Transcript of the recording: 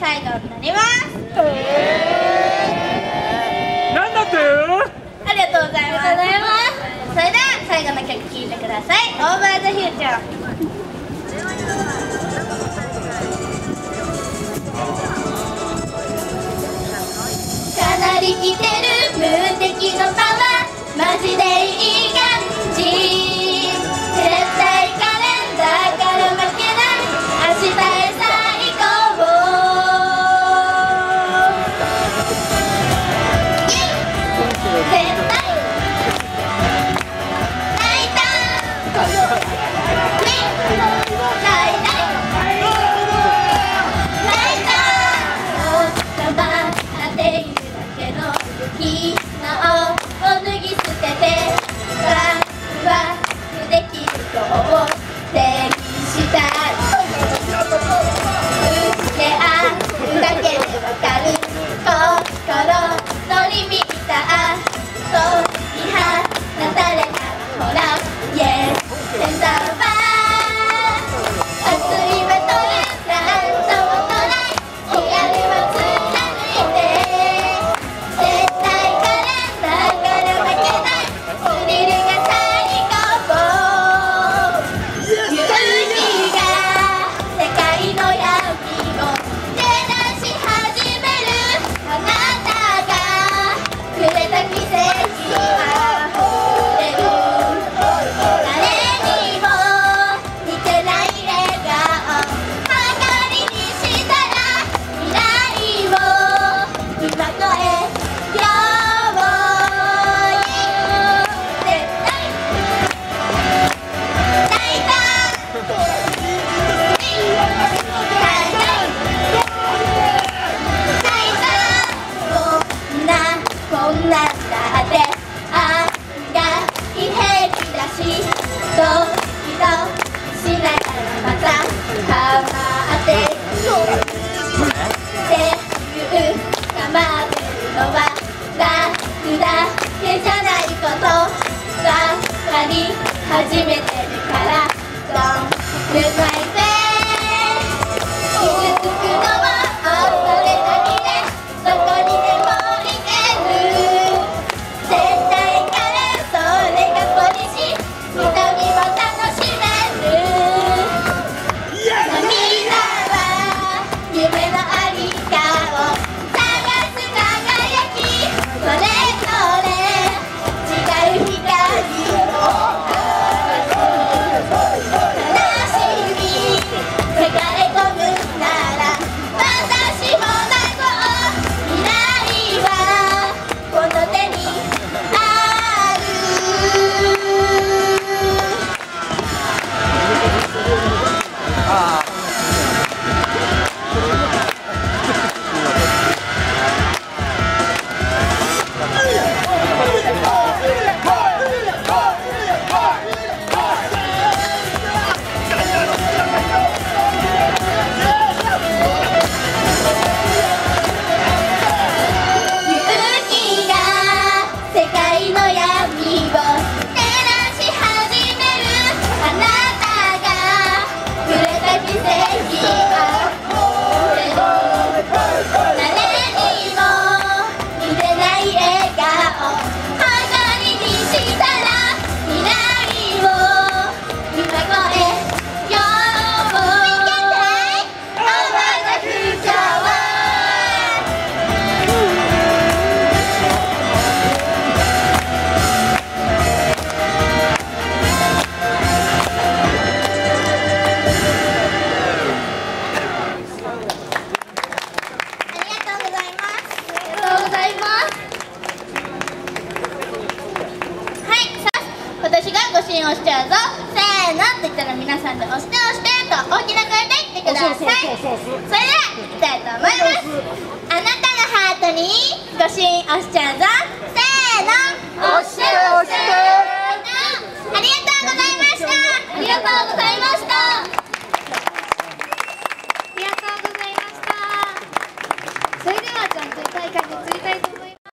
最後になります、え、なんだって？ありがとうございます。それでは最後の曲聴いてください「オーバー・ザ・フューチャー」かなり来てる。無敵のパワー。マジでいい。です Goodbye. 信をしちゃうぞ。せーのって言ったら皆さんで押して押してと大きな声で言ってください。それではいきたいと思います。あなたのハートにご信をしちゃうぞ。